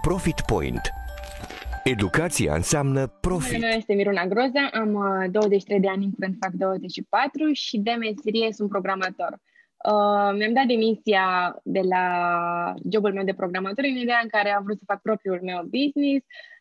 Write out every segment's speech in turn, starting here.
Profit Point. Educația înseamnă profit. Numele meu este Miruna Groza, am 23 uh, de ani, în curând fac 24 și de meserie sunt programator. Uh, mi-am dat demisia de la jobul meu de programator în ideea în care am vrut să fac propriul meu business, Uh,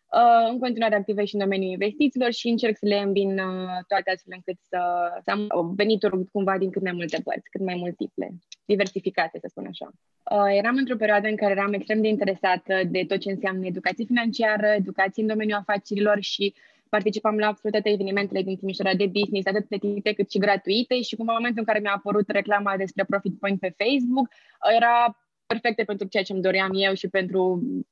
în continuare active și în domeniul investițiilor și încerc să le îmbin uh, toate astfel încât să, să am venituri cumva din cât mai multe părți, cât mai multiple, diversificate, să spun așa. Uh, eram într-o perioadă în care eram extrem de interesată de tot ce înseamnă educație financiară, educație în domeniul afacerilor și participam la absolut toate evenimentele din Timișoara de business, atât plătite cât și gratuite și cum în momentul în care mi-a apărut reclama despre Profit Point pe Facebook, era perfecte pentru ceea ce îmi doream eu și pentru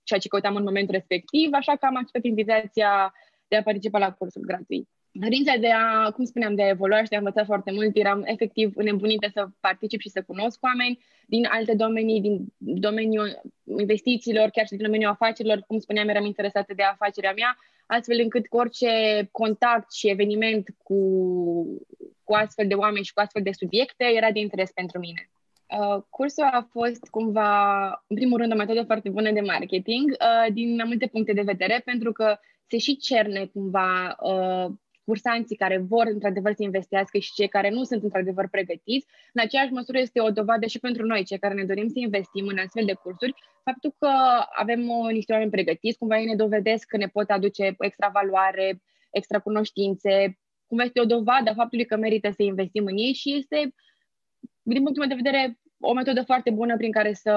ceea ce căutam în momentul respectiv, așa că am acceptat invitația de a participa la cursul gratuit. Dorința de a, cum spuneam, de a evolua și de a învăța foarte mult, eram efectiv înnebunită să particip și să cunosc oameni din alte domenii, din domeniul investițiilor, chiar și din domeniul afacerilor, cum spuneam, eram interesată de afacerea mea, astfel încât cu orice contact și eveniment cu, cu astfel de oameni și cu astfel de subiecte era de interes pentru mine. Uh, cursul a fost cumva, în primul rând, o metodă foarte bună de marketing uh, din mai multe puncte de vedere, pentru că se și cerne cumva uh, cursanții care vor într-adevăr să investească și cei care nu sunt într-adevăr pregătiți. În aceeași măsură este o dovadă și pentru noi, cei care ne dorim să investim în astfel de cursuri, faptul că avem uh, niște oameni pregătiți, cumva ei ne dovedesc că ne pot aduce extra valoare, extra cunoștințe, cumva este o dovadă a faptului că merită să investim în ei și este din punctul meu de vedere, o metodă foarte bună prin care să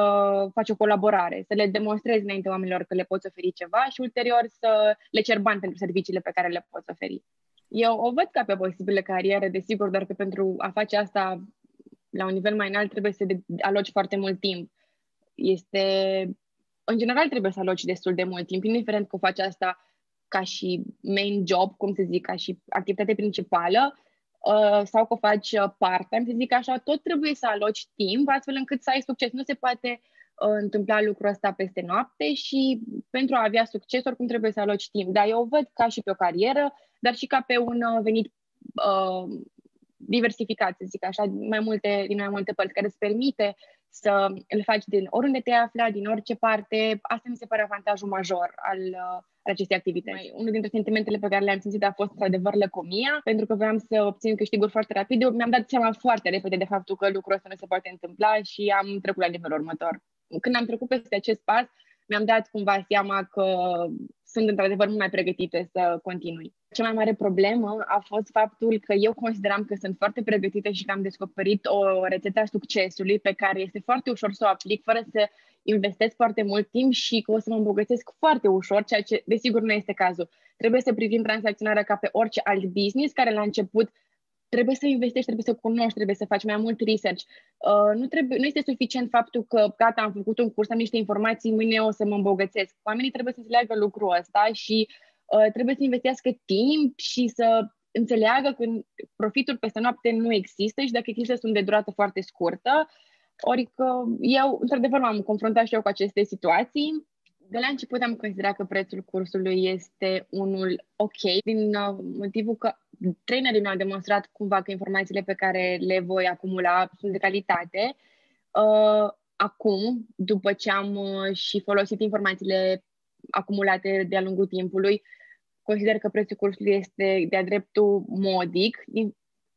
faci o colaborare, să le demonstrezi înainte oamenilor că le poți oferi ceva și ulterior să le cer bani pentru serviciile pe care le poți oferi. Eu o văd ca pe o posibilă carieră, desigur, doar că pentru a face asta la un nivel mai înalt trebuie să aloci foarte mult timp. Este, în general, trebuie să aloci destul de mult timp, indiferent că faci asta ca și main job, cum se zic, ca și activitate principală, Uh, sau că o faci uh, part-time, să zic așa, tot trebuie să aloci timp astfel încât să ai succes. Nu se poate uh, întâmpla lucrul ăsta peste noapte și pentru a avea succes oricum trebuie să aloci timp. Dar eu o văd ca și pe o carieră, dar și ca pe un venit uh, diversificat, să zic așa, mai multe, din mai multe părți, care îți permite să îl faci din oriunde te afla, din orice parte. Asta mi se pare avantajul major al, uh, al acestei activități. Mai, unul dintre sentimentele pe care le-am simțit a fost într-adevăr lăcomia, pentru că vreau să obțin câștiguri foarte rapide. Eu mi-am dat seama foarte repede de faptul că lucrul ăsta nu se poate întâmpla și am trecut la nivelul următor. Când am trecut peste acest pas, mi-am dat cumva seama că sunt într-adevăr mult mai pregătite să continui. Cea mai mare problemă a fost faptul că eu consideram că sunt foarte pregătită și că am descoperit o rețetă a succesului pe care este foarte ușor să o aplic fără să investesc foarte mult timp și că o să mă îmbogățesc foarte ușor, ceea ce desigur nu este cazul. Trebuie să privim tranzacționarea ca pe orice alt business care la început trebuie să investești, trebuie să cunoști, trebuie să faci mai mult research. Uh, nu, trebuie, nu este suficient faptul că, gata, am făcut un curs, am niște informații, mâine o să mă îmbogățesc. Oamenii trebuie să înțeleagă lucrul ăsta și uh, trebuie să investească timp și să înțeleagă că profitul peste noapte nu există și dacă există sunt de durată foarte scurtă. Ori că eu, într-adevăr, m-am confruntat și eu cu aceste situații de la început am considerat că prețul cursului este unul ok, din uh, motivul că trainerii mi-au demonstrat cumva că informațiile pe care le voi acumula sunt de calitate. Uh, acum, după ce am uh, și folosit informațiile acumulate de-a lungul timpului, consider că prețul cursului este de-a dreptul modic,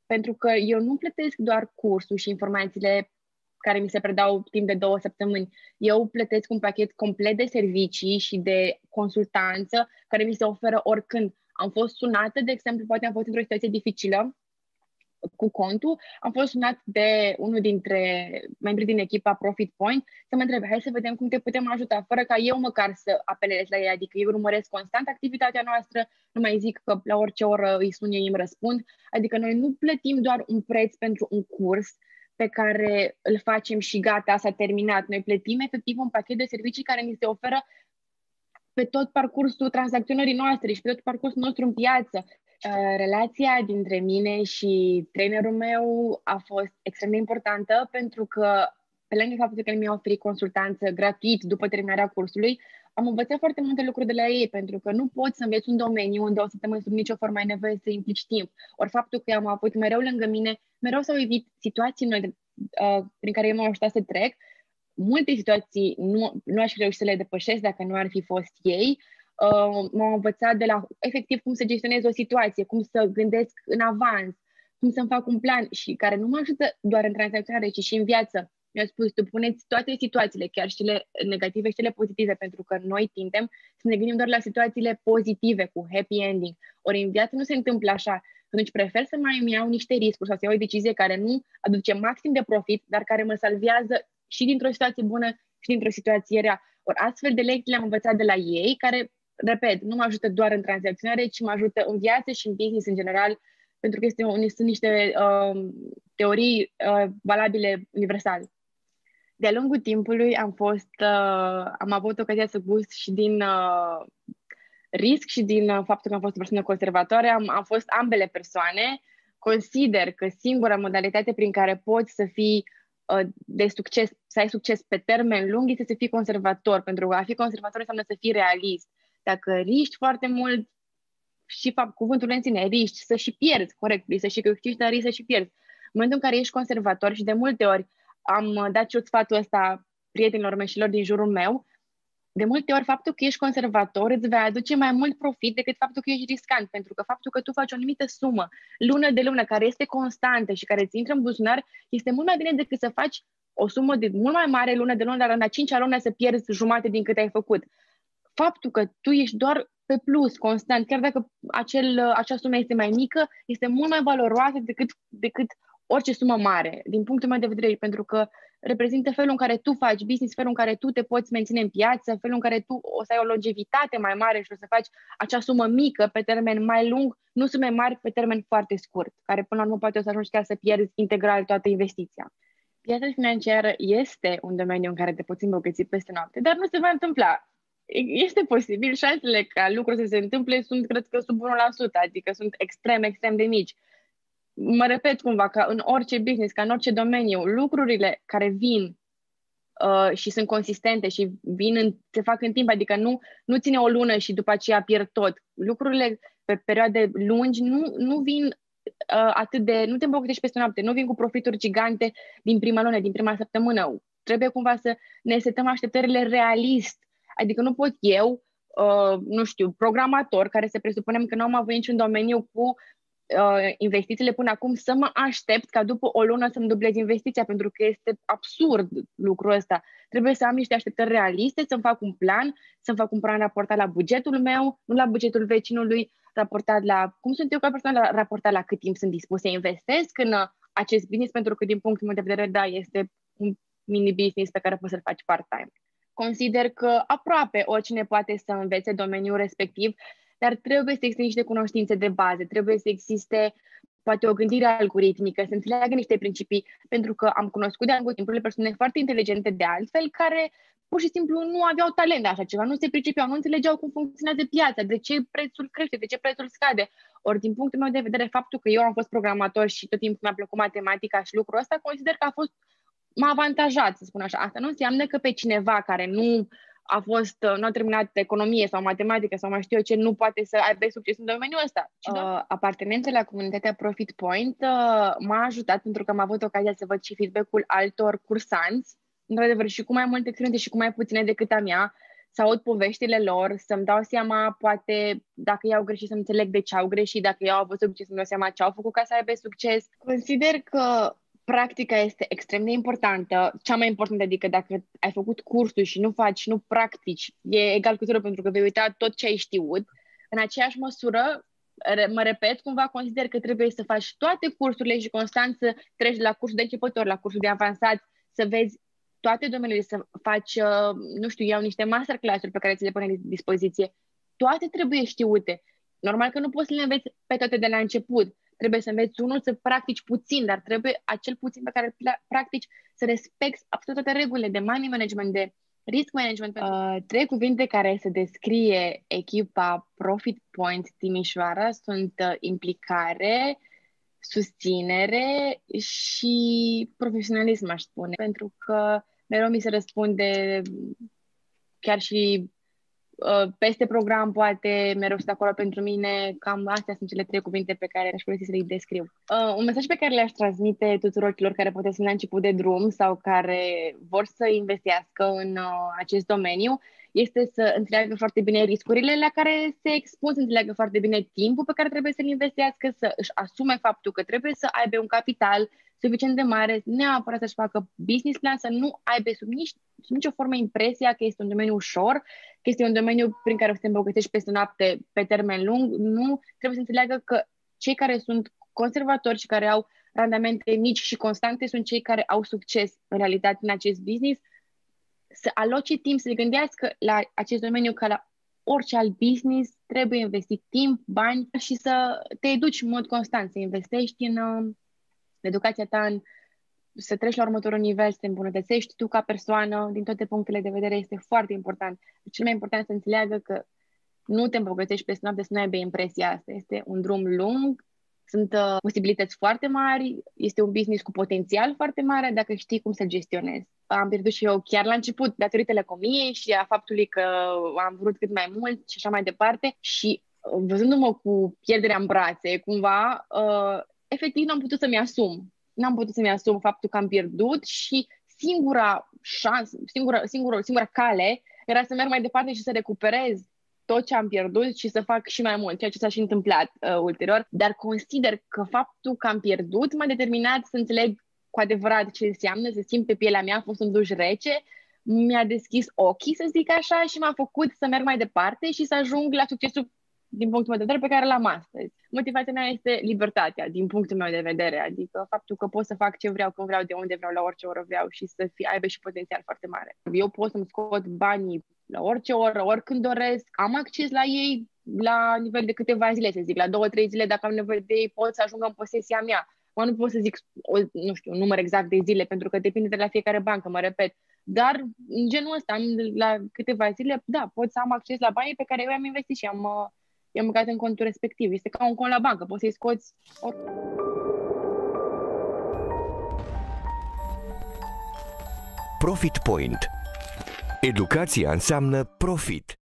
pentru că eu nu plătesc doar cursul și informațiile care mi se predau timp de două săptămâni. Eu plătesc un pachet complet de servicii și de consultanță care mi se oferă oricând. Am fost sunată, de exemplu, poate am fost într-o situație dificilă cu contul, am fost sunat de unul dintre membrii din echipa Profit Point să mă întrebe, hai să vedem cum te putem ajuta, fără ca eu măcar să apelez la ei, adică eu urmăresc constant activitatea noastră, nu mai zic că la orice oră îi sun ei îmi răspund, adică noi nu plătim doar un preț pentru un curs, pe care îl facem și gata, s-a terminat. Noi plătim efectiv un pachet de servicii care ni se oferă pe tot parcursul tranzacționării noastre și pe tot parcursul nostru în piață. Uh, relația dintre mine și trainerul meu a fost extrem de importantă pentru că, pe lângă faptul că mi-a oferit consultanță gratuit după terminarea cursului, am învățat foarte multe lucruri de la ei, pentru că nu poți să înveți un domeniu unde o să te mai sub nicio formă ai nevoie să implici timp. Ori faptul că am avut mereu lângă mine, mereu să evit situații noi uh, prin care eu m-am ajutat să trec, multe situații nu, nu aș fi reușit să le depășesc dacă nu ar fi fost ei. Uh, m-au învățat de la efectiv cum să gestionez o situație, cum să gândesc în avans, cum să-mi fac un plan și care nu mă ajută doar în tranzacționare, ci și în viață. Mi-a spus, tu puneți toate situațiile, chiar și cele negative și cele pozitive, pentru că noi tindem să ne gândim doar la situațiile pozitive, cu happy ending. Ori în viață nu se întâmplă așa. Atunci prefer să mai îmi iau niște riscuri sau să iau o decizie care nu aduce maxim de profit, dar care mă salvează și dintr-o situație bună și dintr-o situație rea. Ori astfel de lecții le-am învățat de la ei, care, repet, nu mă ajută doar în tranzacționare, ci mă ajută în viață și în business în general, pentru că este, sunt niște uh, teorii uh, valabile universal. De-a lungul timpului am fost, uh, am avut ocazia să gust și din uh, risc și din uh, faptul că am fost o persoană conservatoare, am, am fost ambele persoane. Consider că singura modalitate prin care poți să fii uh, de succes, să ai succes pe termen lung este să fii conservator, pentru că a fi conservator înseamnă să fii realist. Dacă riști foarte mult, și fapt, cuvântul în sine, riști, să și pierzi, corect, să și câștigi, dar să și pierzi. În momentul în care ești conservator și de multe ori am dat și eu sfatul ăsta prietenilor mei și lor din jurul meu, de multe ori faptul că ești conservator îți va aduce mai mult profit decât faptul că ești riscant, pentru că faptul că tu faci o anumită sumă lună de lună care este constantă și care îți intră în buzunar este mult mai bine decât să faci o sumă de mult mai mare lună de lună, dar în a cincea lună să pierzi jumate din cât ai făcut. Faptul că tu ești doar pe plus, constant, chiar dacă acel, acea sumă este mai mică, este mult mai valoroasă decât, decât orice sumă mare, din punctul meu de vedere, pentru că reprezintă felul în care tu faci business, felul în care tu te poți menține în piață, felul în care tu o să ai o longevitate mai mare și o să faci acea sumă mică pe termen mai lung, nu sume mari pe termen foarte scurt, care până la urmă poate o să ajungi chiar să pierzi integral toată investiția. Piața financiară este un domeniu în care te poți îmbogăți peste noapte, dar nu se va întâmpla. Este posibil, șansele ca lucruri să se întâmple sunt, cred că, sub 1%, adică sunt extrem, extrem de mici mă repet cumva, că în orice business, ca în orice domeniu, lucrurile care vin uh, și sunt consistente și vin în, se fac în timp, adică nu, nu ține o lună și după aceea pierd tot. Lucrurile pe perioade lungi nu, nu vin uh, atât de, nu te îmbogătești peste noapte, nu vin cu profituri gigante din prima lună, din prima săptămână. Trebuie cumva să ne setăm așteptările realist. Adică nu pot eu, uh, nu știu, programator, care se presupunem că nu am avut niciun domeniu cu uh, investițiile până acum să mă aștept ca după o lună să-mi dublez investiția, pentru că este absurd lucrul ăsta. Trebuie să am niște așteptări realiste, să-mi fac un plan, să-mi fac un plan raportat la bugetul meu, nu la bugetul vecinului, raportat la cum sunt eu ca persoană, raportat la cât timp sunt dispus să investesc în uh, acest business, pentru că din punctul meu de vedere, da, este un mini business pe care poți să-l faci part-time. Consider că aproape oricine poate să învețe domeniul respectiv, dar trebuie să existe niște cunoștințe de bază, trebuie să existe poate o gândire algoritmică, să înțeleagă niște principii, pentru că am cunoscut de-a lungul timpului persoane foarte inteligente de altfel, care pur și simplu nu aveau talent de așa ceva, nu se pricepeau, nu înțelegeau cum funcționează piața, de ce prețul crește, de ce prețul scade. Ori, din punctul meu de vedere, faptul că eu am fost programator și tot timpul mi-a plăcut matematica și lucrul ăsta, consider că a fost m-a avantajat, să spun așa. Asta nu înseamnă că pe cineva care nu a fost, uh, nu a terminat economie sau matematică sau mai știu eu ce, nu poate să aibă succes în domeniul ăsta. Uh, apartenența la comunitatea Profit Point uh, m-a ajutat pentru că am avut ocazia să văd și feedback-ul altor cursanți, într-adevăr și cu mai multe experiențe și cu mai puține decât a mea, să aud poveștile lor, să-mi dau seama, poate, dacă ei au greșit, să înțeleg de ce au greșit, dacă ei au avut succes, să-mi dau seama ce au făcut ca să aibă succes. Consider că practica este extrem de importantă, cea mai importantă, adică dacă ai făcut cursuri și nu faci, nu practici, e egal cu zero pentru că vei uita tot ce ai știut. În aceeași măsură, mă repet, cumva consider că trebuie să faci toate cursurile și constant să treci de la cursul de începător la cursul de avansat, să vezi toate domeniile, să faci, uh, nu știu, iau niște masterclass-uri pe care ți le pune la dispoziție. Toate trebuie știute. Normal că nu poți să le înveți pe toate de la început, trebuie să înveți unul să practici puțin, dar trebuie acel puțin pe care îl practici să respecti absolut toate regulile de money management, de risk management. Uh, trei cuvinte care să descrie echipa Profit Point Timișoara sunt uh, implicare, susținere și profesionalism, aș spune, pentru că mereu mi se răspunde chiar și uh, peste program, poate, mereu sunt acolo pentru mine. Cam astea sunt cele trei cuvinte pe care aș folosi să le descriu. Uh, un mesaj pe care le-aș transmite tuturor celor care poate sunt la început de drum sau care vor să investească în uh, acest domeniu este să înțeleagă foarte bine riscurile la care se expun, să înțeleagă foarte bine timpul pe care trebuie să-l investească, să își asume faptul că trebuie să aibă un capital suficient de mare, neapărat să-și facă business plan, să nu aibă sub, nici, sub nicio formă impresia că este un domeniu ușor, că este un domeniu prin care o să te îmbogățești peste noapte pe termen lung. Nu, trebuie să înțeleagă că cei care sunt conservatori și care au randamente mici și constante sunt cei care au succes în realitate în acest business să aloce timp, să se gândească la acest domeniu ca la orice alt business, trebuie investit timp, bani și să te educi în mod constant, să investești în uh, educația ta, în, să treci la următorul nivel, să te îmbunătățești tu ca persoană, din toate punctele de vedere, este foarte important. Cel mai important să înțeleagă că nu te îmbogățești peste noapte, să nu aibă impresia asta. Este un drum lung, sunt uh, posibilități foarte mari, este un business cu potențial foarte mare dacă știi cum să gestionezi. Am pierdut și eu chiar la început datorită lăcomiei și a faptului că am vrut cât mai mult și așa mai departe și uh, văzându-mă cu pierderea în brațe, cumva, uh, efectiv n-am putut să-mi asum. N-am putut să-mi asum faptul că am pierdut și singura șansă, singura, singura, singura cale era să merg mai departe și să recuperez tot ce am pierdut și să fac și mai mult, ceea ce s-a și întâmplat uh, ulterior, dar consider că faptul că am pierdut m-a determinat să înțeleg cu adevărat ce înseamnă, să simt pe pielea mea, a fost un duș rece, mi-a deschis ochii, să zic așa, și m-a făcut să merg mai departe și să ajung la succesul din punctul meu de vedere, pe care l-am astăzi. Motivația mea este libertatea, din punctul meu de vedere, adică faptul că pot să fac ce vreau, când vreau, de unde vreau, la orice oră vreau și să fie, aibă și potențial foarte mare. Eu pot să-mi scot banii la orice oră, oricând doresc, am acces la ei la nivel de câteva zile, să zic, la două, trei zile, dacă am nevoie de ei, pot să ajungă în posesia mea. Mă, nu pot să zic, o, nu știu, un număr exact de zile, pentru că depinde de la fiecare bancă, mă repet. Dar, în genul ăsta, am, la câteva zile, da, pot să am acces la banii pe care eu am investit și am, uh, i-am băgat în contul respectiv. Este ca un cont la bancă, poți să-i scoți or... Profit Point. Educația înseamnă profit.